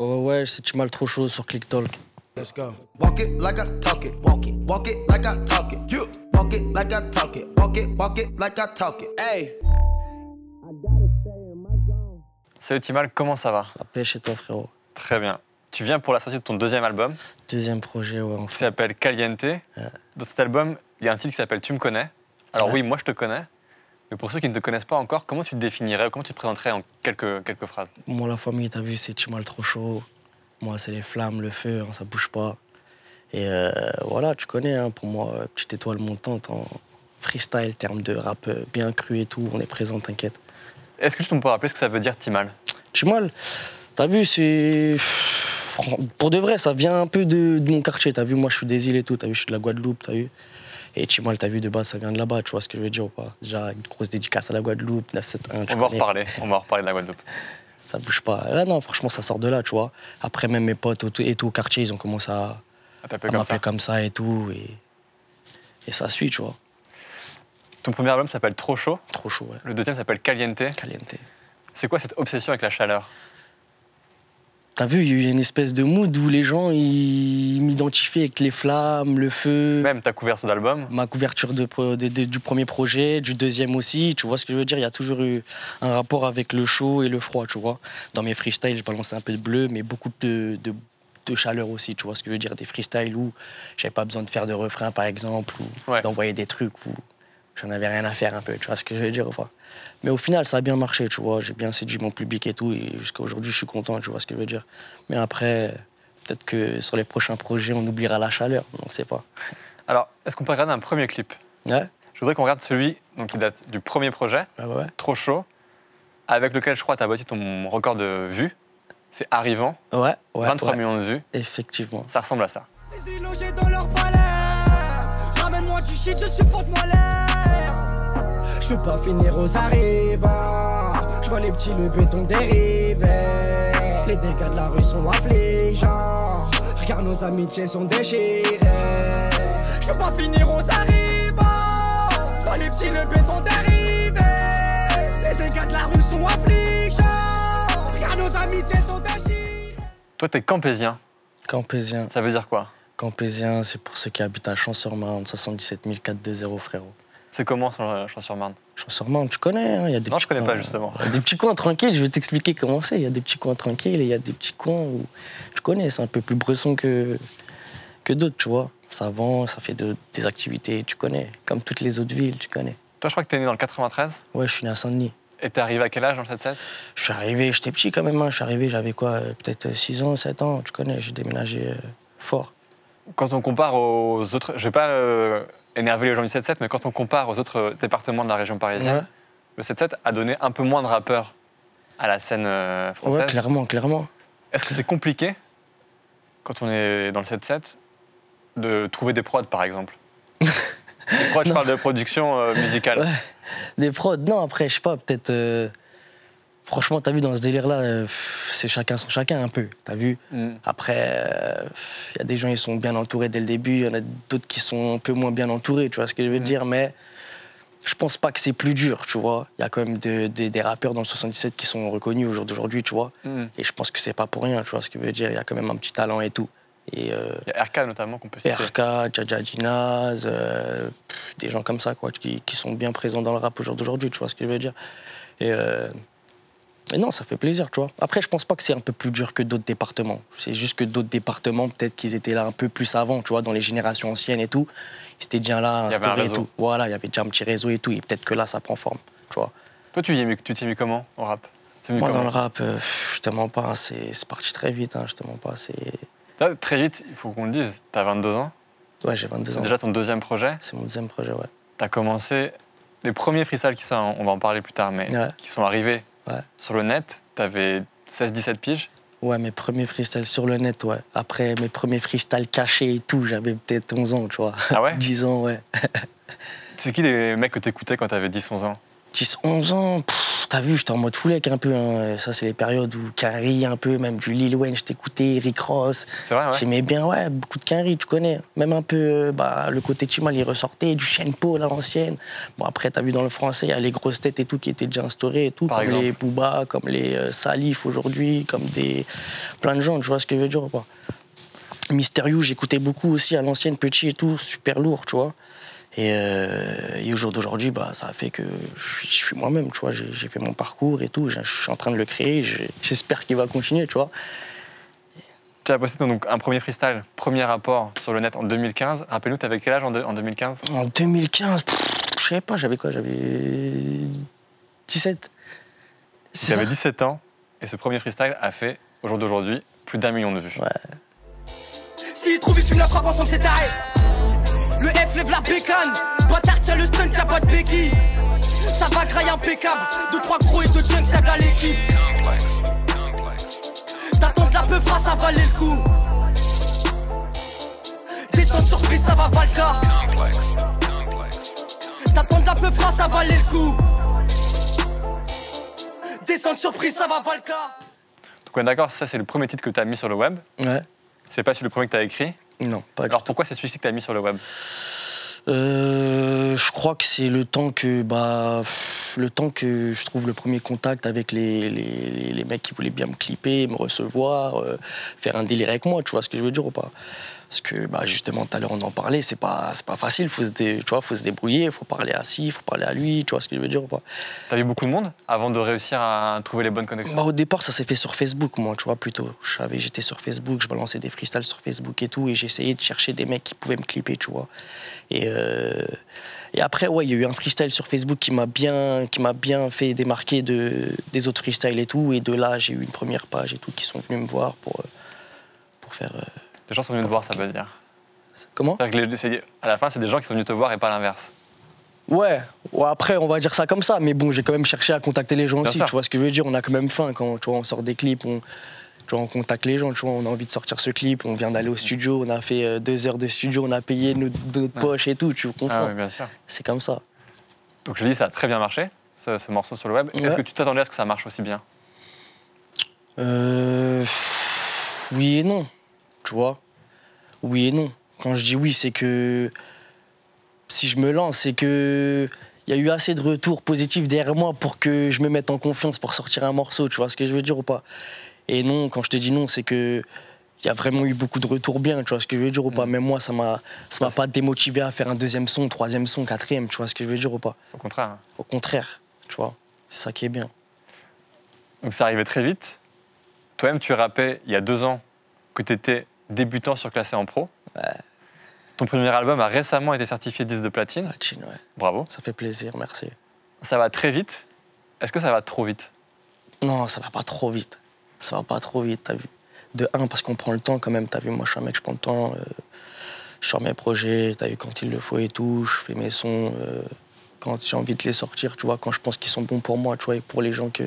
Ouais, ouais, c'est tu mal trop chaud sur ClickTalk. Let's go. Walk it like I talk it. Walk it. Walk it like I talk it. You. Walk it like I talk it. Walk it. Walk it like I talk it. Hey. Salut Timal, comment ça va? La pêche et toi, frérot. Très bien. Tu viens pour la sortie de ton deuxième album, Deuxième projet, ouais, qui enfin. s'appelle Caliente. Dans cet album, il y a un titre qui s'appelle Tu me connais. Alors Ouais. oui, moi je te connais. Mais pour ceux qui ne te connaissent pas encore, comment tu te définirais, comment tu te présenterais en quelques, quelques phrases? Moi, la famille, t'as vu, c'est tu mal trop chaud. Moi, c'est les flammes, le feu, hein, ça bouge pas. Et euh, voilà, tu connais, hein, pour moi, euh, petite étoile montante en freestyle, terme de rap euh, bien cru et tout. On est présent, t'inquiète. Est-ce que tu peux me rappeler ce que ça veut dire Timal Chimal, t'as vu, c'est. Pour de vrai, ça vient un peu de, de mon quartier. T'as vu, moi, je suis des îles et tout. T'as vu, je suis de la Guadeloupe, t'as vu. Et Chimal, t'as vu, de base, ça vient de là-bas, tu vois ce que je veux dire ou pas Déjà, une grosse dédicace à la Guadeloupe, 971. tu On va en reparler, on va en reparler de la Guadeloupe. Ça bouge pas. Non, franchement, ça sort de là, tu vois. Après, même mes potes et tout au quartier, ils ont commencé à, À comme m'appeler ça. comme ça et tout. Et, et ça suit, tu vois. Ton premier album s'appelle Trop chaud, Trop chaud, ouais. le deuxième s'appelle Caliente. Caliente. C'est quoi cette obsession avec la chaleur? T'as vu, il y a eu une espèce de mood où les gens, ils m'identifient avec les flammes, le feu. Même ta couverture d'album, ma couverture de, pro- de- de- du premier projet, du deuxième aussi. Tu vois ce que je veux dire? Il y a toujours eu un rapport avec le chaud et le froid, tu vois? Dans mes freestyles, je balançais un peu de bleu, mais beaucoup de, chaleur aussi, tu vois ce que je veux dire? Des freestyles où j'avais pas besoin de faire de refrain, par exemple, ou Ouais. d'envoyer des trucs où j'en avais rien à faire un peu, tu vois ce que je veux dire pas Mais au final, ça a bien marché, tu vois. J'ai bien séduit mon public et tout, et jusqu'à aujourd'hui, je suis content, tu vois ce que je veux dire Mais après, peut-être que sur les prochains projets, on oubliera la chaleur, on ne sait pas. Alors, est-ce qu'on peut regarder un premier clip? Ouais, Je voudrais qu'on regarde celui donc, qui date du premier projet, ouais, ouais. Trop chaud, avec lequel je crois tu as battu ton record de vues. C'est Arrivant, Ouais, ouais. 23 ouais. millions de vues. Effectivement. Ça ressemble à ça. Dans leur palais. Ramène-moi du shit, je supporte moi l'air. Je veux pas finir aux arrivants. Je vois les petits, le béton dériver. Les dégâts de la rue sont affligeants. Regarde nos amitiés sont déchirées. Je veux pas finir aux arrivants. Je vois les petits, le béton dériver. Les dégâts de la rue sont affligeants. Regarde nos amitiés sont déchirées. Toi, t'es campésien. Campésien. Ça veut dire quoi? Campésien, c'est pour ceux qui habitent à Champs-sur-Marne, 77 420, frérot. C'est comment sur sur marne Champs-sur-Marne, tu connais, hein, il y a des Non, je connais coins- pas, justement. Y a des petits coins tranquilles, je vais t'expliquer comment c'est. Il y a des petits coins tranquilles et il y a des petits coins où tu connais, c'est un peu plus bresson que, que d'autres, tu vois. Ça vend, ça fait de- des activités, tu connais. Comme toutes les autres villes, tu connais. Toi, je crois que t'es né dans le 93. Ouais, je suis né à Saint-Denis. Et t'es arrivé à quel âge dans le 7-7 Je suis arrivé, j'étais petit quand même, hein. je suis arrivé, j'avais quoi, euh, peut-être 6 ans, 7 ans, tu connais, j'ai déménagé euh, fort. Quand on compare aux autres. Je vais pas euh, énerver les gens du 7-7, mais quand on compare aux autres départements de la région parisienne, Ouais. le 7-7 a donné un peu moins de rappeurs à la scène euh, Ouais, française. clairement, clairement. Est-ce que c'est compliqué, quand on est dans le 7-7, de trouver des prods, par exemple Des prods, je parle de production euh, musicale. Ouais. Des prods, non, après, je sais pas, peut-être. euh, Franchement, t'as vu, dans ce délire-là, euh, c'est chacun son chacun un peu, t'as vu Mm. Après, il y a des gens, ils sont bien entourés dès le début, il y en a d'autres qui sont un peu moins bien entourés, tu vois ce que je veux Mm. dire, mais je pense pas que c'est plus dur, tu vois. Il y a quand même de- de- des rappeurs dans le 77 qui sont reconnus au jour d'aujourd'hui, tu vois. Mm. Et je pense que c'est pas pour rien, tu vois ce que je veux dire. Il y a quand même un petit talent et tout. Et euh, Il y a RK notamment qu'on peut citer. RK, Jaja Jinaz, euh, des gens comme ça, quoi, qui, qui sont bien présents dans le rap au jour d'aujourd'hui, tu vois ce que je veux dire. Et, et non, ça fait plaisir, tu vois. Après, je pense pas que c'est un peu plus dur que d'autres départements. C'est juste que d'autres départements, peut-être qu'ils étaient là un peu plus avant, tu vois, dans les générations anciennes et tout. Ils étaient déjà là, instaurés et tout. Voilà, il y avait déjà un petit réseau et tout. Et peut-être que là, ça prend forme, tu vois. Toi, tu y es mis- comment au rap? Moi, dans le rap, euh, je te mens pas, c'est parti très vite, hein, je te mens pas. Là, Très vite, il faut qu'on le dise, tu as 22 ans, Ouais, j'ai 22 c'est ans. déjà ton deuxième projet? C'est mon deuxième projet, ouais. Tu as commencé les premiers freestyles qui sont, on va en parler plus tard, mais Ouais. qui sont arrivés Ouais. sur le net. Tu avais 16-17 piges. Ouais, mes premiers freestyles sur le net, ouais. Après, mes premiers freestyles cachés et tout, j'avais peut-être 11 ans, tu vois. Ah ouais 10 ans, ouais. C'est qui les mecs que t'écoutais quand t'avais 10-11 ans? 10, 11 ans, pff, t'as vu, j'étais en mode foulec un peu. hein. Ça, c'est les périodes où Quinry, un peu, même du Lil Wayne, je t'écoutais, Rick Ross. C'est vrai, ouais. J'aimais bien, ouais, beaucoup de Quinry, tu connais. Même un peu, euh, bah, le côté Chimal, il ressortait, du Shane Paul à l'ancienne. Bon, après, t'as vu dans le français, il y a les grosses têtes et tout qui étaient déjà instaurées et tout, Par comme exemple les Booba, comme les euh, Salif aujourd'hui, comme des. plein de gens, tu vois ce que je veux dire ou pas Mysterio, j'écoutais beaucoup aussi à l'ancienne, petit et tout, super lourd, tu vois. Et, euh, et au jour d'aujourd'hui, bah, ça a fait que je suis, je suis moi-même, tu vois. J'ai fait mon parcours et tout, je je suis en train de le créer, j'espère qu'il va continuer, tu vois. Tu as posté donc un premier freestyle, premier rapport sur le net en 2015. Rappelle-nous, t'avais quel âge en, en 2015 En 2015, pff, je sais pas, j'avais quoi? J'avais 17. C'est Tu avais ça 17 ans et ce premier freestyle a fait, au jour d'aujourd'hui, plus d'un million de vues. Ouais. S'il trouve, il fume la frappe ensemble, c'est taré. Le F lève la bécane. Bâtard, tiens le stunt, y'a pas de béquille. Ça va graille impeccable. Deux, trois gros et deux junks, c'est à l'équipe. T'attends de la peu fera, ça valait le coup. Descendre surprise, ça va Valka. T'attends de la peu fera, ça valait le coup. Descendre surprise, ça va Valka. Donc on est d'accord, ça c'est le premier titre que tu as mis sur le web. Ouais. C'est pas celui le premier que tu as écrit. Non, pas du Alors pourquoi c'est celui-ci que tu as mis sur le web Euh, je crois que c'est le temps que bah le temps que je trouve le premier contact avec les- les mecs qui voulaient bien me clipper, me recevoir, euh, faire un délire avec moi, tu vois ce que je veux dire ou pas? Parce que bah justement tout à l'heure on en parlait, c'est pas pas facile, faut se dé- tu vois, faut se débrouiller, faut parler à ci, faut parler à lui, tu vois ce que je veux dire ou pas T'as vu beaucoup de monde avant de réussir à trouver les bonnes connexions? Bah, au départ, ça s'est fait sur Facebook, moi, tu vois, plutôt. J'étais sur Facebook, je balançais des freestyles sur Facebook et tout, et j'essayais de chercher des mecs qui pouvaient me clipper, tu vois. Et, euh, et après, ouais, il y a eu un freestyle sur Facebook qui m'a bien, qui m'a bien fait démarquer de, des autres freestyles et tout, et de là, j'ai eu une première page et tout, qui sont venus me voir pour, euh, pour faire. Les gens sont venus te voir, ça veut dire. Comment C'est-à-dire que les- à la fin, c'est des gens qui sont venus te voir et pas l'inverse. Ouais. ouais, après, on va dire ça comme ça, mais bon, j'ai quand même cherché à contacter les gens Bien aussi, sûr. tu vois ce que je veux dire On a quand même faim quand tu vois, on sort des clips, on, tu vois, on contacte les gens, tu vois, on a envie de sortir ce clip, on vient d'aller au studio, on a fait euh, deux heures de studio, on a payé notre, notre Ouais. poche et tout, tu comprends Ah oui, bien sûr. C'est comme ça. Donc je dit, ça a très bien marché, ce, ce morceau sur le web. Est-ce que tu t'attendais à ce que ça marche aussi bien? Euh, oui et non, tu vois? Oui et non. Quand je dis oui, c'est que si je me lance, c'est que il y a eu assez de retours positifs derrière moi pour que je me mette en confiance pour sortir un morceau, tu vois ce que je veux dire ou pas? Et non, quand je te dis non, c'est que il y a vraiment eu beaucoup de retours bien, tu vois ce que je veux dire ou pas? Mm. Même moi, ça m'a ça m'a pas démotivé à faire un deuxième son, troisième son, quatrième, tu vois ce que je veux dire ou pas? Au contraire. Au contraire, tu vois. C'est ça qui est bien. Donc ça arrivait très vite. Toi-même, tu rappais il y a deux ans que tu étais débutant surclassé en pro. Ton premier album a récemment été certifié 10 de platine. Ah, chin, ouais. Bravo. Ça fait plaisir, merci. Ça va très vite. Est-ce que ça va trop vite? Non, ça va pas trop vite. Ça va pas trop vite, t'as vu. De un, parce qu'on prend le temps quand même, t'as vu. Moi, je suis un mec, je prends le temps. euh, je sors mes projets, t'as vu, quand il le faut et tout. Je fais mes sons euh, quand j'ai envie de les sortir, tu vois, quand je pense qu'ils sont bons pour moi, tu vois, et pour les gens que,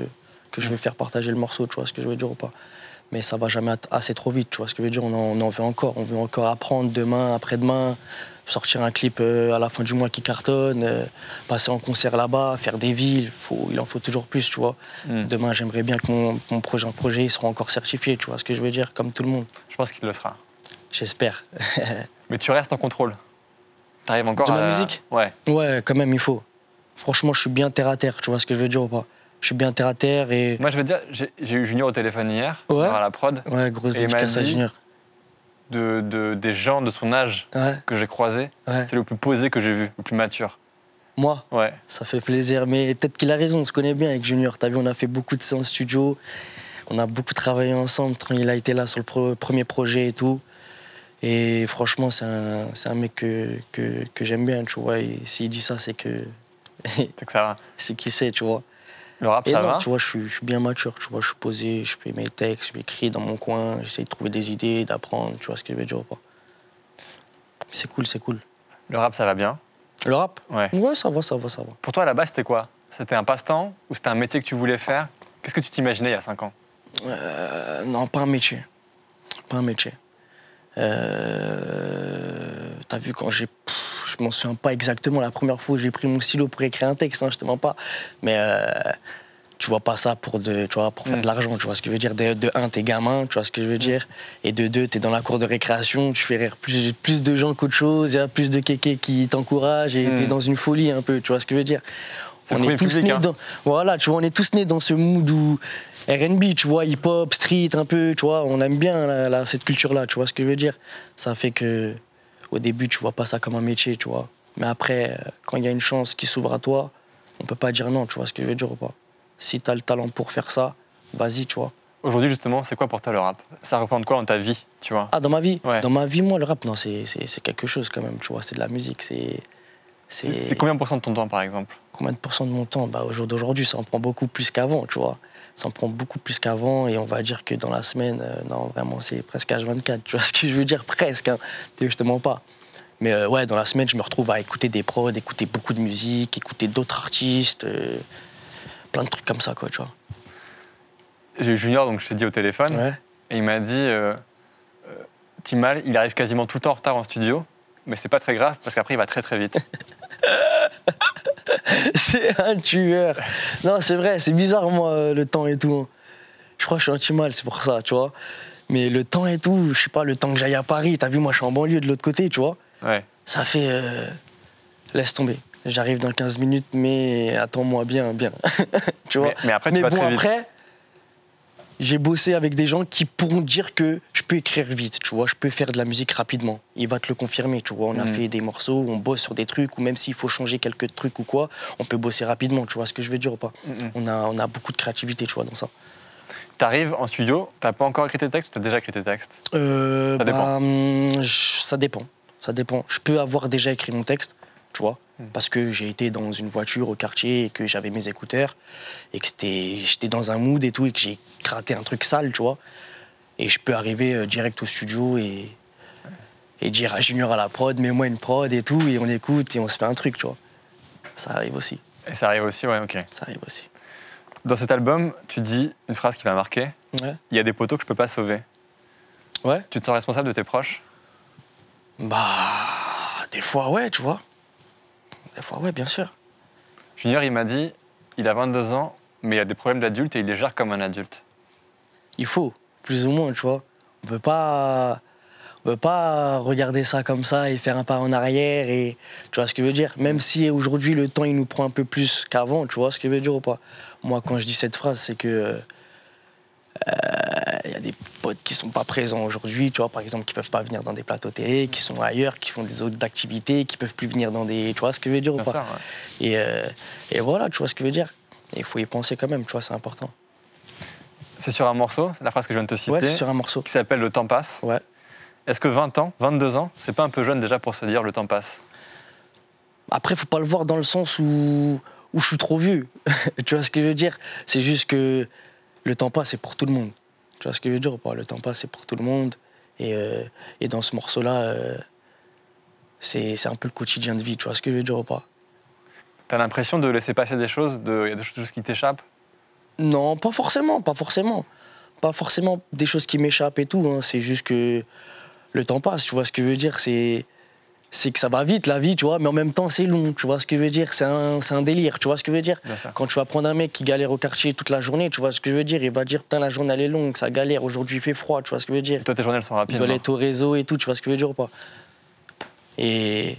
que je veux faire partager le morceau, tu vois ce que je veux dire ou pas. Mais ça va jamais assez trop vite, tu vois ce que je veux dire. On en, on en veut encore. On veut encore apprendre demain, après-demain, sortir un clip euh, à la fin du mois qui cartonne, euh, passer en concert là-bas, faire des villes. Faut, il en faut toujours plus, tu vois. Hmm. Demain, j'aimerais bien que mon, mon prochain projet il sera encore certifié, tu vois ce que je veux dire, comme tout le monde. Je pense qu'il le sera. J'espère. Mais tu restes en contrôle. T'arrives encore De à... ma musique? Ouais. ouais, quand même, il faut. Franchement, je suis bien terre à terre, tu vois ce que je veux dire ou pas Je suis bien terre à terre et. Moi, je te dire, j'ai eu Junior au téléphone hier, Ouais. à la prod, Ouais, grosse dédicace à Junior. de, de- des gens de son âge Ouais, que j'ai croisés. ouais. C'est le plus posé que j'ai vu, le plus mature. Moi, Ouais. ça fait plaisir, mais peut-être qu'il a raison, on se connaît bien avec Junior. T'as vu, on a fait beaucoup de séances studio, on a beaucoup travaillé ensemble. Il a été là sur le premier projet et tout. Et franchement, c'est un, mec que, que, que j'aime bien, tu vois. Et s'il dit ça, c'est que. C'est que ça va. c'est qui c'est, tu vois. Le rap, Et ça non, va tu vois, je suis, je suis bien mature, tu vois, je suis posé, je fais mes textes, je m'écris dans mon coin, j'essaie de trouver des idées, d'apprendre, tu vois ce que je veux dire ou pas. C'est cool, c'est cool. Le rap, ça va bien. Le rap Ouais. Ouais, ça va, ça va, ça va. Pour toi, à la base, c'était quoi? C'était un passe-temps ou c'était un métier que tu voulais faire? Qu'est-ce que tu t'imaginais il y a 5 ans? Euh, non, pas un métier. Pas un métier. Euh, T'as vu quand j'ai. Je m'en souviens pas exactement la première fois où j'ai pris mon stylo pour écrire un texte, hein, je te mens pas. Mais euh, tu vois pas ça pour, de, tu vois, pour faire de l'argent, tu vois ce que je veux dire? De, de un, t'es gamin, tu vois ce que je veux dire? Et de deux, t'es dans la cour de récréation, tu fais rire plus, plus de gens qu'autre chose, il y a plus de kékés qui t'encouragent et t'es dans une folie un peu, tu vois ce que je veux dire? On est tous public, nés hein. dans, voilà, tu vois, on est tous nés dans ce mood où R&B, tu vois, hip-hop, street, un peu, tu vois, on aime bien cette culture-là, tu vois ce que je veux dire? Ça fait que, au début, tu vois pas ça comme un métier, tu vois. Mais après, euh, quand il y a une chance qui s'ouvre à toi, on peut pas dire non, tu vois ce que je veux dire ou pas. Si tu as le talent pour faire ça, vas-y, tu vois. Aujourd'hui, justement, c'est quoi pour toi le rap? Ça représente quoi dans ta vie, tu vois? Ah, dans ma vie? Ouais. Dans ma vie, moi, le rap, non, c'est quelque chose quand même, tu vois, c'est de la musique, c'est... C'est combien pour cent de ton temps, par exemple? Combien de pourcents de mon temps? Bah, Au jour d'aujourd'hui, ça en prend beaucoup plus qu'avant, tu vois. Ça en prend beaucoup plus qu'avant et on va dire que dans la semaine, euh, non, vraiment, c'est presque H24, tu vois ce que je veux dire Presque, hein. Justement pas. Mais euh, ouais, dans la semaine, je me retrouve à écouter des prods, écouter beaucoup de musique, écouter d'autres artistes, euh, plein de trucs comme ça, quoi, tu vois. J'ai eu Junior, donc je t'ai dit au téléphone, Ouais. et il m'a dit Timal, il arrive quasiment tout le temps en retard en studio, mais c'est pas très grave parce qu'après il va très très vite. c'est un tueur. Non, c'est vrai, c'est bizarre, moi, euh, le temps et tout. hein. Je crois que je suis anti-mal, c'est pour ça, tu vois. Mais le temps et tout, je sais pas, le temps que j'aille à Paris, t'as vu, moi, je suis en banlieue de l'autre côté, tu vois. Ouais. Ça fait. euh, Laisse tomber. J'arrive dans 15 minutes, mais attends-moi bien, bien. tu vois. Mais, mais après, tu mais vas bon, très vite. après, j'ai bossé avec des gens qui pourront dire que je peux écrire vite, tu vois, je peux faire de la musique rapidement. Il va te le confirmer, tu vois. On a Mhm. fait des morceaux, où on bosse sur des trucs, ou même s'il faut changer quelques trucs ou quoi, on peut bosser rapidement, tu vois ce que je veux dire ou pas. On, a, on a beaucoup de créativité, tu vois, dans ça. T'arrives en studio, t'as pas encore écrit tes textes ou t'as déjà écrit tes textes? Euh, Ça dépend. bah, hum, je- ça dépend. Ça dépend. Je peux avoir déjà écrit mon texte, tu vois, Hmm. parce que j'ai été dans une voiture au quartier et que j'avais mes écouteurs et que j'étais dans un mood et tout et que j'ai gratté un truc sale, tu vois. Et je peux arriver euh, direct au studio et, et dire à Junior à la prod, mets-moi une prod et tout, et on écoute et on se fait un truc, tu vois. Ça arrive aussi. Et ça arrive aussi, ouais, ok. Ça arrive aussi. Dans cet album, tu dis une phrase qui m'a marqué Ouais. il y a des poteaux que je peux pas sauver. Ouais. Tu te sens responsable de tes proches? Bah, des fois, ouais, tu vois. Des fois, ouais, bien sûr. Junior, il m'a dit il a 22 ans, mais il a des problèmes d'adulte et il les gère comme un adulte. il faut, plus ou moins, tu vois. On peut pas, on peut pas regarder ça comme ça et faire un pas en arrière et tu vois ce que je veux dire? Même si aujourd'hui le temps il nous prend un peu plus qu'avant, tu vois ce que je veux dire ou pas? Moi, quand je dis cette phrase, c'est que euh, il y a des potes qui sont pas présents aujourd'hui, tu vois, par exemple, qui peuvent pas venir dans des plateaux télé, qui sont ailleurs, qui font des autres activités, qui peuvent plus venir dans des, tu vois ce que je veux dire ou Bien pas. sûr, ouais. Et, euh, et voilà, tu vois ce que je veux dire. Il faut y penser quand même, tu vois, c'est important. C'est sur un morceau, la phrase que je viens de te citer, Ouais, c'est sur un morceau. qui s'appelle Le temps passe. Ouais. Est-ce que 20 ans, 22 ans, c'est pas un peu jeune déjà pour se dire le temps passe? Après, faut pas le voir dans le sens où, où je suis trop vieux. tu vois ce que je veux dire? C'est juste que le temps passe, c'est pour tout le monde. Tu vois ce que je veux dire ou pas? Le temps passe, c'est pour tout le monde. Et, euh, et dans ce morceau-là, euh, c'est un peu le quotidien de vie. Tu vois ce que je veux dire ou pas? T'as l'impression de laisser passer des choses, de- il y a des choses qui t'échappent? Non, pas forcément, pas forcément. Pas forcément des choses qui m'échappent et tout. hein. C'est juste que le temps passe, tu vois ce que je veux dire? C'est c'est que ça va vite, la vie, tu vois, mais en même temps, c'est long, tu vois ce que je veux dire C'est un, un délire, tu vois ce que je veux dire. Quand tu vas prendre un mec qui galère au quartier toute la journée, tu vois ce que je veux dire Il va dire, putain, la journée, elle est longue, ça galère, aujourd'hui, il fait froid, tu vois ce que je veux dire Et toi, tes journées, elles sont rapides. doit non être au réseau et tout, tu vois ce que je veux dire ou pas Et,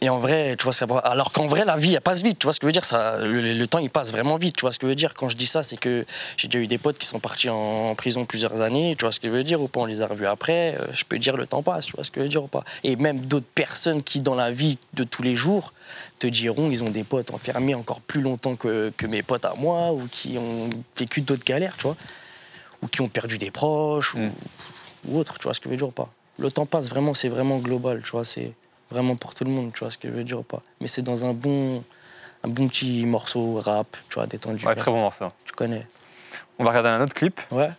et en vrai, tu vois, ça alors qu'en vrai, la vie, elle passe vite, tu vois ce que je veux dire ça, le, le temps, il passe vraiment vite, tu vois ce que je veux dire. Quand je dis ça, c'est que j'ai déjà eu des potes qui sont partis en, prison plusieurs années, tu vois ce que je veux dire ou pas On les a revus après, euh, je peux dire le temps passe, tu vois ce que je veux dire ou pas. Et même d'autres personnes qui, dans la vie de tous les jours, te diront ils ont des potes enfermés encore plus longtemps que, que mes potes à moi, ou qui ont vécu d'autres galères, tu vois. Ou qui ont perdu des proches, ou, Mm. ou autre, tu vois ce que je veux dire ou pas. Le temps passe vraiment, c'est vraiment global, tu vois, c'est vraiment pour tout le monde, tu vois ce que je veux dire ou pas Mais c'est dans un bon, un bon petit morceau rap, tu vois, détendu. Ouais, très bon morceau. Tu connais. On va regarder un autre clip Ouais.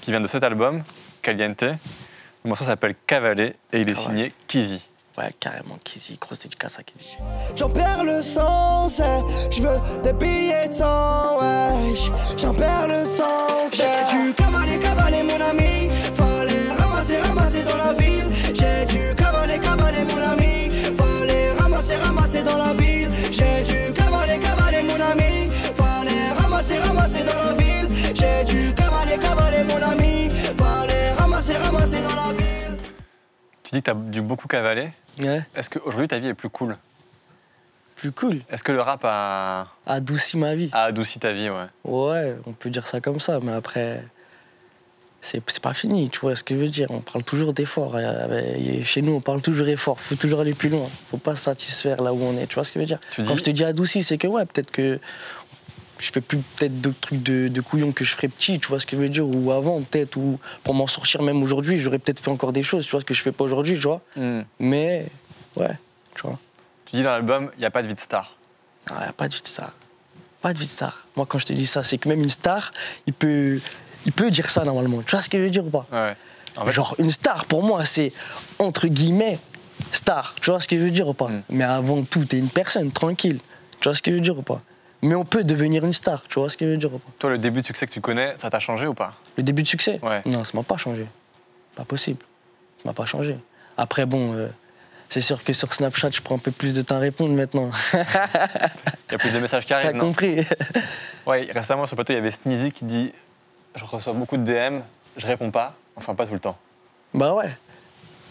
qui vient de cet album, Caliente. Le morceau s'appelle Cavalet et il est Ah ouais. signé Kizzy. Ouais, carrément, Kizzy, grosse dédicace à Kizzy. J'en perds le sens, eh. je veux des billets de sang, wesh. J'en perds le sens, tu as dû beaucoup cavaler. Ouais, Est-ce qu'aujourd'hui, ta vie est plus cool? Plus cool. Est-ce que le rap a, Adouci ma vie. a adouci ta vie ouais Ouais, on peut dire ça comme ça, mais après, c'est pas fini, tu vois ce que je veux dire. On parle toujours d'efforts. euh, Chez nous, on parle toujours effort. Faut toujours aller plus loin. Faut pas se satisfaire là où on est, tu vois ce que je veux dire? Tu Quand dis- je te dis adouci, c'est que ouais, peut-être que je fais plus peut-être d'autres trucs de, de couillon que je ferais petit, tu vois ce que je veux dire, ou avant peut-être, ou pour m'en sortir même aujourd'hui, j'aurais peut-être fait encore des choses, tu vois, ce que je fais pas aujourd'hui, tu vois. Hmm. Mais ouais, tu vois. Tu dis dans l'album, il n'y a pas de vie de star. Il n'y a pas de vie de star. Pas de vie de star. Moi, quand je te dis ça, c'est que même une star, il peut, il peut dire ça normalement. Tu vois ce que je veux dire ou pas? Ouais. En fait, Genre, une star, pour moi, c'est entre guillemets star. Tu vois ce que je veux dire ou pas? Mm. Mais avant tout, t'es une personne tranquille. Tu vois ce que je veux dire ou pas? Mais on peut devenir une star. Tu vois ce que je veux dire toi, le début de succès que tu connais, ça t'a changé ou pas? Le début de succès? Ouais. Non, ça m'a pas changé. Pas possible. Ça m'a pas changé. Après, bon, euh, c'est sûr que sur Snapchat, je prends un peu plus de temps à répondre maintenant. Il y a plus de messages qui T'as arrivent, non? compris Ouais, récemment sur le plateau, il y avait Sneezy qui dit Je reçois beaucoup de DM, je réponds pas, enfin pas tout le temps. Bah ouais.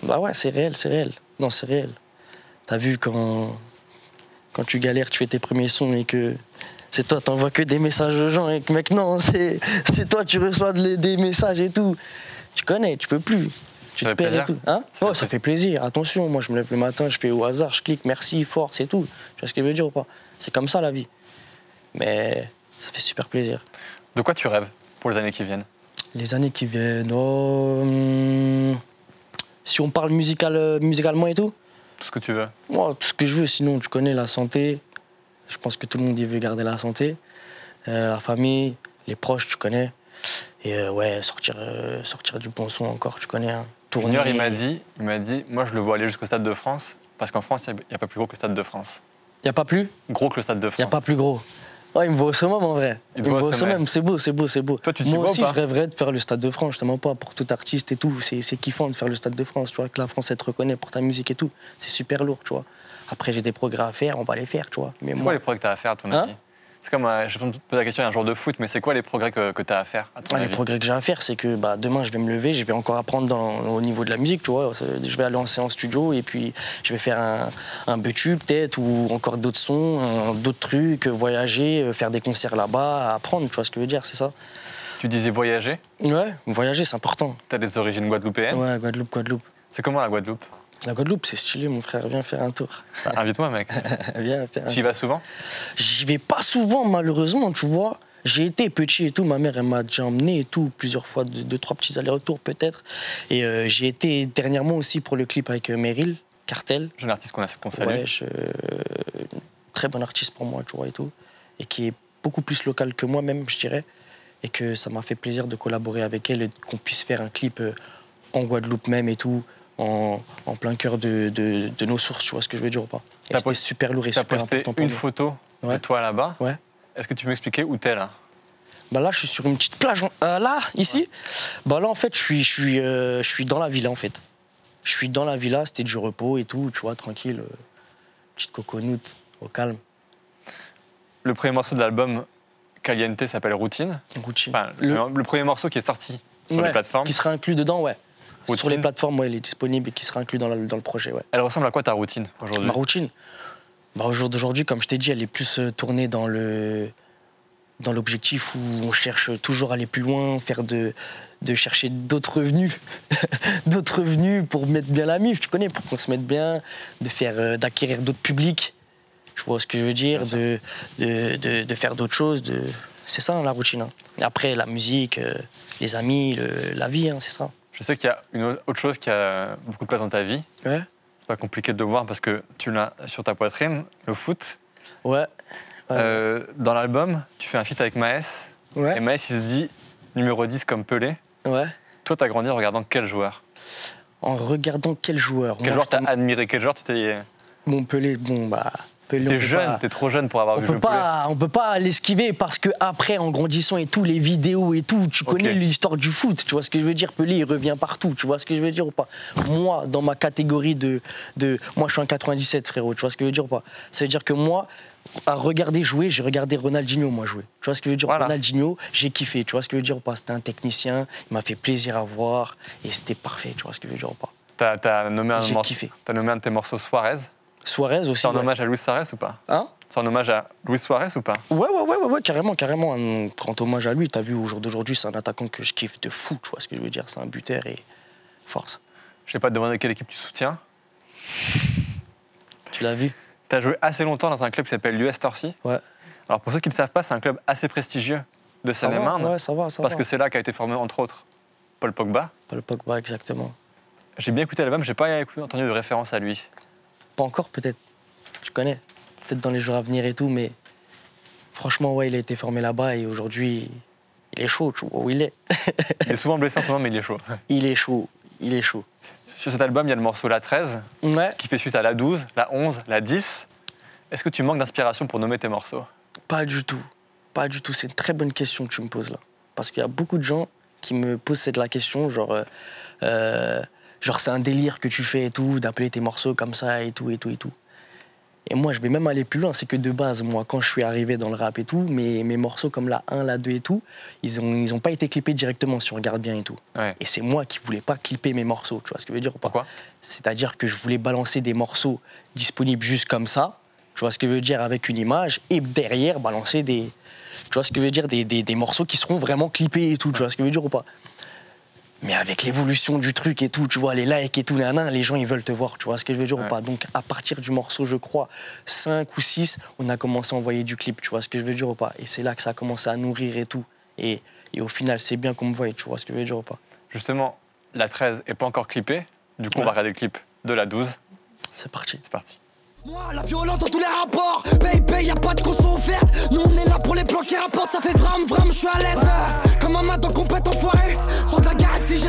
Bah ouais, c'est réel, c'est réel. Non, c'est réel. T'as vu quand, quand tu galères, tu fais tes premiers sons et que c'est toi, t'envoies que des messages aux gens et que mec, non, c'est toi, tu reçois de- des messages et tout. Tu connais, tu peux plus. Tu Ça te perds et tout. Hein? Ça fait ça fait plaisir. Attention, moi je me lève le matin, je fais au hasard, je clique, merci, fort, c'est tout. Tu vois ce que je veux dire ou pas? C'est comme ça la vie. Mais ça fait super plaisir. De quoi tu rêves pour les années qui viennent? Les années qui viennent, oh, hum, si on parle musical, euh, musicalement et tout, Tout ce que tu veux. moi, tout ce que je veux, sinon tu connais la santé. Je pense que tout le monde y veut garder la santé. Euh, la famille, les proches, tu connais. Et euh, ouais, sortir, euh, sortir du bon son encore, tu connais. Hein. Tourner. Junior, il m'a dit, il m'a dit, moi je le vois aller jusqu'au Stade de France, parce qu'en France, il n'y a, pas plus gros que le Stade de France. Y a pas plus? Gros que le Stade de Y a France. pas plus gros. Ouais, il me voit au summum en vrai. Il Il, me voit au summum, c'est beau, c'est beau, c'est beau. Toi, tu t'y Moi vois aussi, pas je rêverais de faire le Stade de France, justement pas pour tout artiste et tout. C'est c'est kiffant de faire le Stade de France, tu vois, que la France, elle te reconnaît pour ta musique et tout. C'est super lourd, tu vois. Après, j'ai des progrès à faire, on va les faire, tu vois. C'est moi, quoi les progrès que tu as à faire, à ton Hein avis C'est comme, euh, je poser la question, il y a un jour de foot, mais c'est quoi les progrès que, que tu as à faire, à ton Ouais, les progrès que j'ai à faire, c'est que bah, demain, je vais me lever, je vais encore apprendre dans- au niveau de la musique, tu vois. Je vais aller en séance studio et puis je vais faire un, un BTU peut-être ou encore d'autres sons, un- d'autres trucs, voyager, euh, faire des concerts là-bas, apprendre, tu vois ce que je veux dire, c'est ça. Tu disais voyager, Ouais, voyager, c'est important. tu as des origines guadeloupéennes. Ouais, Guadeloupe, Guadeloupe. C'est comment la Guadeloupe? La Guadeloupe, c'est stylé, mon frère. Viens faire un tour. Bah, Invite-moi, mec. Viens faire un tu y vas souvent? J'y vais pas souvent, malheureusement, tu vois. J'ai été petit et tout, ma mère elle m'a déjà emmené et tout, plusieurs fois, deux, deux, trois petits allers-retours peut-être. Et euh, j'ai été dernièrement aussi pour le clip avec euh, Meryl, Cartel. Jeune artiste qu'on a- qu'on salue. Ouais, je- une très bon artiste pour moi, tu vois, et tout. Et qui est beaucoup plus local que moi même, je dirais. Et que ça m'a fait plaisir de collaborer avec elle et qu'on puisse faire un clip euh, en Guadeloupe même et tout, en, en plein cœur de, de- de nos sources, tu vois ce que je veux dire ou pas. T'as c'était post- super lourd et Tu as super posté important pour une photo de Ouais. toi là-bas. Ouais. Est-ce que tu peux m'expliquer où t'es là? Bah là, je suis sur une petite plage. euh, là, ici. Bah là, en fait, je suis, je suis, euh, je suis dans la villa, en fait. Je suis dans la villa, c'était du repos et tout, tu vois, tranquille. euh, petite coconoute, au calme. Le premier morceau de l'album Caliente s'appelle Routine. Enfin, le... le premier morceau qui est sorti sur Ouais, les plateformes. Qui sera inclus dedans, ouais. Routine. Sur les plateformes, ouais, il est disponible et qui sera inclus dans, la- dans le projet, ouais. Elle ressemble à quoi ta routine aujourd'hui? Ma routine? Bah, Au jour d'aujourd'hui, comme je t'ai dit, elle est plus euh, tournée dans le dans l'objectif où on cherche toujours à aller plus loin, faire de, de chercher d'autres revenus, d'autres revenus pour mettre bien la mif, tu connais, pour qu'on se mette bien, de faire, euh, d'acquérir d'autres publics, je vois ce que je veux dire, de, de, de, de faire d'autres choses, de... c'est ça hein, la routine. hein. Après, la musique, euh, les amis, le- la vie, hein, c'est ça. Je sais qu'il y a une autre chose qui a beaucoup de place dans ta vie. Ouais, C'est pas compliqué de le voir parce que tu l'as sur ta poitrine, le foot. ouais, ouais. Euh, dans l'album, tu fais un feat avec Maes. Et ouais, Maes, il se dit numéro 10 comme Pelé. ouais. Toi, t'as grandi en regardant quel joueur? En regardant quel joueur? Quel Moi, joueur t'as admiré? Quel joueur tu t'es. Bon, Pelé, bon, bah. T'es jeune, t'es trop jeune pour avoir On vu peut Pelé. pas, on peut pas l'esquiver parce que après, en grandissant et tout, les vidéos et tout, tu connais l'histoire du foot. Tu vois ce que je veux dire? Pelé, il revient partout. Tu vois ce que je veux dire ou pas? Moi, dans ma catégorie de, de, moi, je suis en 97, frérot. Tu vois ce que je veux dire ou pas? Ça veut dire que moi, à regarder jouer, j'ai regardé Ronaldinho, moi, jouer. Tu vois ce que je veux dire? Voilà. Ronaldinho, j'ai kiffé. Tu vois ce que je veux dire ou pas? C'était un technicien, il m'a fait plaisir à voir et c'était parfait. Tu vois ce que je veux dire ou pas? T'as as nommé, un morceau- t'as nommé un de tes morceaux Suarez. Suarez aussi. C'est ouais. hommage à Luis Suarez ou pas Hein C'est en hommage à Luis Suarez ou pas Ouais, ouais, ouais, ouais, ouais, carrément, carrément. Un grand hommage à lui. T'as vu, au jour d'aujourd'hui, c'est un attaquant que je kiffe de fou, tu vois ce que je veux dire. C'est un buteur et force. Je vais pas te demander quelle équipe tu soutiens. Tu l'as vu T'as joué assez longtemps dans un club qui s'appelle l'US Torcy. Ouais. Alors pour ceux qui ne savent pas, c'est un club assez prestigieux de Seine-et-Marne. Ouais, ça va, ça parce va. que c'est là qu'a été formé entre autres Paul Pogba. Pas le Pogba, exactement. J'ai bien écouté l'album, j'ai pas entendu de référence à lui. Pas encore, peut-être. Tu connais. Peut-être dans les jours à venir et tout, mais franchement, ouais, il a été formé là-bas et aujourd'hui, il est chaud, tu vois où il est. Il est souvent blessé en ce moment, mais il est chaud. Il est chaud, il est chaud. Sur cet album, il y a le morceau La 13, Ouais, qui fait suite à la 12, la 11, la 10. Est-ce que tu manques d'inspiration pour nommer tes morceaux? Pas du tout. Pas du tout. C'est une très bonne question que tu me poses là. Parce qu'il y a beaucoup de gens qui me posent cette la question, genre, euh, euh, genre c'est un délire que tu fais et tout, d'appeler tes morceaux comme ça et tout et tout et tout. Et moi, je vais même aller plus loin. C'est que de base, moi, quand je suis arrivé dans le rap et tout, mes, mes morceaux comme la 1, la 2 et tout, ils n'ont ils ont pas été clippés directement, si on regarde bien et tout. Ouais. Et c'est moi qui voulais pas clipper mes morceaux, tu vois ce que je veux dire ou pas? Pourquoi? C'est-à-dire que je voulais balancer des morceaux disponibles juste comme ça, tu vois ce que je veux dire, avec une image, et derrière balancer des, tu vois ce que je veux dire, des, des- des morceaux qui seront vraiment clippés et tout, tu vois ce que je veux dire ou pas? Mais avec l'évolution du truc et tout, tu vois, les likes et tout, les gens ils veulent te voir, tu vois ce que je veux dire Ouais. ou pas Donc à partir du morceau, je crois, 5 ou 6, on a commencé à envoyer du clip, tu vois ce que je veux dire ou pas Et c'est là que ça a commencé à nourrir et tout. Et, et au final, c'est bien qu'on me voie, tu vois ce que je veux dire ou pas Justement, la 13 est pas encore clippée. Du coup, on va regarder le clip de la 12. C'est parti. C'est parti. Moi, la violence dans tous les rapports. Paye, paye, y'a pas de conso offerte. Nous, on est là pour les plans qui rapportent. Ça fait vram, vram, je suis à l'aise. Comme un matin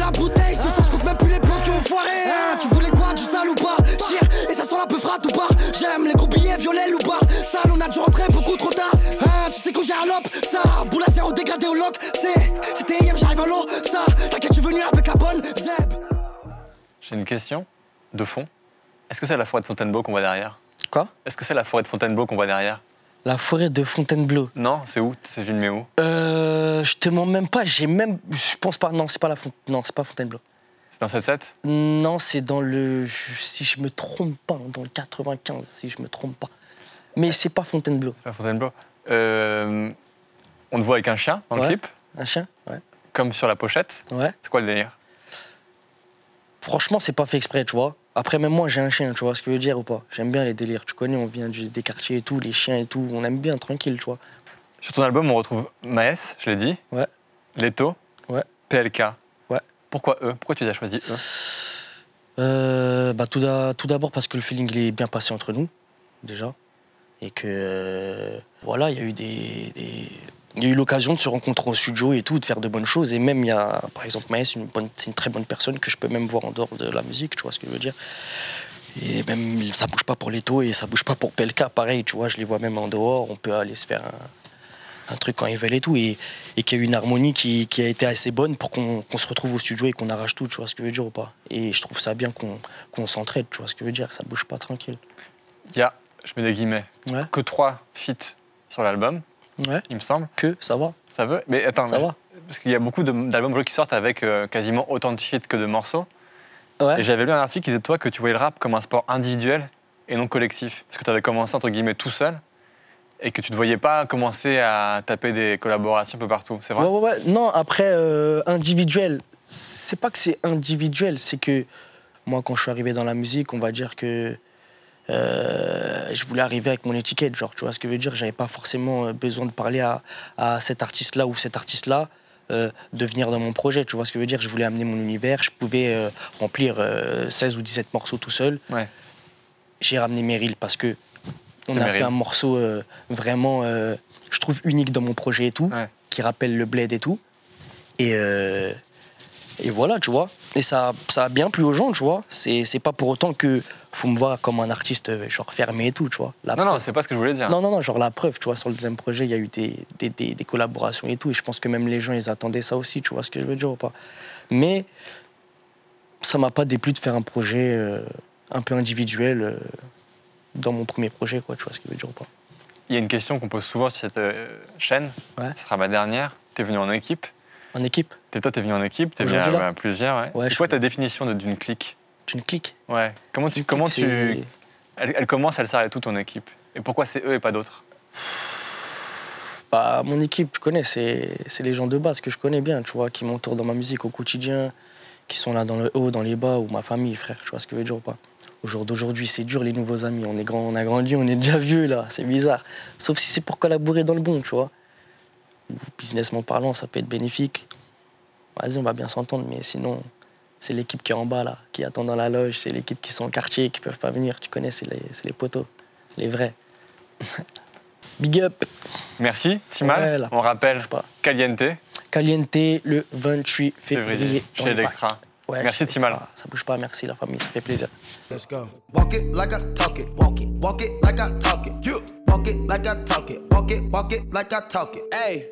la bouteille. Ce soir, je compte même plus les plans qui ont foiré. Hein, tu voulais quoi, du sale ou pas? Chire, et ça sent la peu frat ou pas? J'aime les gros billets violets ou pas Sale, on a dû rentrer beaucoup trop tard. Hein, tu sais qu'on gère l'op. Ça, boule à zéro dégradé au loc. C'est, c'était hier, j'arrive à l'eau. Ça, t'inquiète, je suis venu avec la bonne Zeb. J'ai une question de fond. Est-ce que c'est la forêt de Fontainebleau qu'on voit derrière? Quoi? Est-ce que c'est la forêt de Fontainebleau qu'on voit derrière? La forêt de Fontainebleau. Non, c'est où? C'est filmé où? Euh, je te mens même pas, j'ai même. Je pense pas, non, c'est pas la Font- Non, c'est pas Fontainebleau. C'est dans cette set Non, c'est dans le. Si je me trompe pas, dans le 95, si je me trompe pas. Mais c'est pas Fontainebleau. C'est pas Fontainebleau. Euh, on te voit avec un chien dans le clip, Un chien Ouais. comme sur la pochette? Ouais. C'est quoi le délire? Franchement, c'est pas fait exprès, tu vois. Après, même moi, j'ai un chien, tu vois ce que je veux dire ou pas? J'aime bien les délires. Tu connais, on vient des quartiers et tout, les chiens et tout. On aime bien, tranquille, tu vois. Sur ton album, on retrouve Maes, je l'ai dit. Ouais. Leto. Ouais. PLK. Ouais. Pourquoi eux Pourquoi tu les as choisis eux Euh, bah, tout d'a- tout d'abord parce que le feeling il est bien passé entre nous, déjà. Et que, euh, voilà, il y a eu des. des- Il y a eu l'occasion de se rencontrer au studio et tout, de faire de bonnes choses. Et même, il y a, par exemple, Maës, une bonne- c'est une très bonne personne que je peux même voir en dehors de la musique, tu vois ce que je veux dire. Et même, ça bouge pas pour Leto et ça bouge pas pour PLK, pareil, tu vois, je les vois même en dehors, on peut aller se faire un, un truc quand ils veulent et tout. Et, et qu'il y a eu une harmonie qui, qui a été assez bonne pour qu'on se retrouve au studio et qu'on arrache tout, tu vois ce que je veux dire ou pas. Et je trouve ça bien qu'on s'entraide, tu vois ce que je veux dire, ça bouge pas tranquille. Il y a, je mets des guillemets, Ouais. que trois feats sur l'album, Ouais. il me semble. Que, ça va Ça veut Mais attends, Ça mais- va parce qu'il y a beaucoup d'albums qui sortent avec euh, quasiment autant de feats que de morceaux. Ouais. Et j'avais lu un article qui disait toi que tu voyais le rap comme un sport individuel et non collectif. Parce que tu avais commencé entre guillemets tout seul et que tu ne voyais pas commencer à taper des collaborations un peu partout. C'est vrai? Ouais, ouais, ouais. Non, après, euh, individuel, c'est pas que c'est individuel, c'est que moi, quand je suis arrivé dans la musique, on va dire que euh, je voulais arriver avec mon étiquette, genre, tu vois ce que je veux dire? J'avais pas forcément euh, besoin de parler à, à cet artiste-là ou cet artiste-là. euh, de venir dans mon projet, tu vois ce que je veux dire? Je voulais amener mon univers, je pouvais euh, remplir euh, 16 ou 17 morceaux tout seul. Ouais. J'ai ramené Meryl parce que on a Meryl. fait un morceau vraiment, je trouve, unique dans mon projet et tout Ouais. qui rappelle le bled et tout. Et, et voilà, tu vois. Et ça, ça a bien plu aux gens, tu vois. C'est pas pour autant que faut me voir comme un artiste euh, genre fermé et tout, tu vois. La Non, non, c'est pas ce que je voulais dire. non, non, non, genre la preuve, tu vois, sur le deuxième projet, il y a eu des, des, des- des collaborations et tout. Et je pense que même les gens, ils attendaient ça aussi, tu vois ce que je veux dire ou pas. Mais ça m'a pas déplu de faire un projet euh, un peu individuel euh, dans mon premier projet, quoi, tu vois ce que je veux dire ou pas. Il y a une question qu'on pose souvent sur cette euh, chaîne. Ouais. Ce sera ma dernière. Tu es venu en équipe. En équipe T'es- toi, tu es venu en équipe. Tu es venu à, plusieurs. Ouais. Ouais, c'est quoi ta définition d'une clique? D'une clique. Ouais. Comment tu. Comment tu... Elle, elle commence, elle s'arrête tout ton équipe. Et pourquoi c'est eux et pas d'autres? Bah, mon équipe, tu connais, c'est c'est les gens de base que je connais bien, tu vois, qui m'entourent dans ma musique au quotidien, qui sont là dans le haut, dans les bas, ou ma famille, frère, tu vois ce que je veux dire ou pas? Au jour d'aujourd'hui, c'est dur, les nouveaux amis. On est grand, on a grandi, on est déjà vieux, là, c'est bizarre. Sauf si c'est pour collaborer dans le bon, tu vois. Businessment parlant, ça peut être bénéfique. Vas-y, on va bien s'entendre, mais sinon, c'est l'équipe qui est en bas, là, qui attend dans la loge, c'est l'équipe qui sont au quartier, qui peuvent pas venir, tu connais, c'est les, c'est les poteaux, les vrais. Big up Merci, Timal. Ouais, là, On rappelle je sais pas. Caliente, Caliente le 28 février. février, chez le Electra. Ouais, Merci, Timal. Electra. Ça bouge pas, merci la famille, ça fait plaisir. Let's go. Walk it like I talk it. Walk it. Walk it like I talk it. You. Walk it like I talk it. Walk it. Walk it like I talk it. Hey.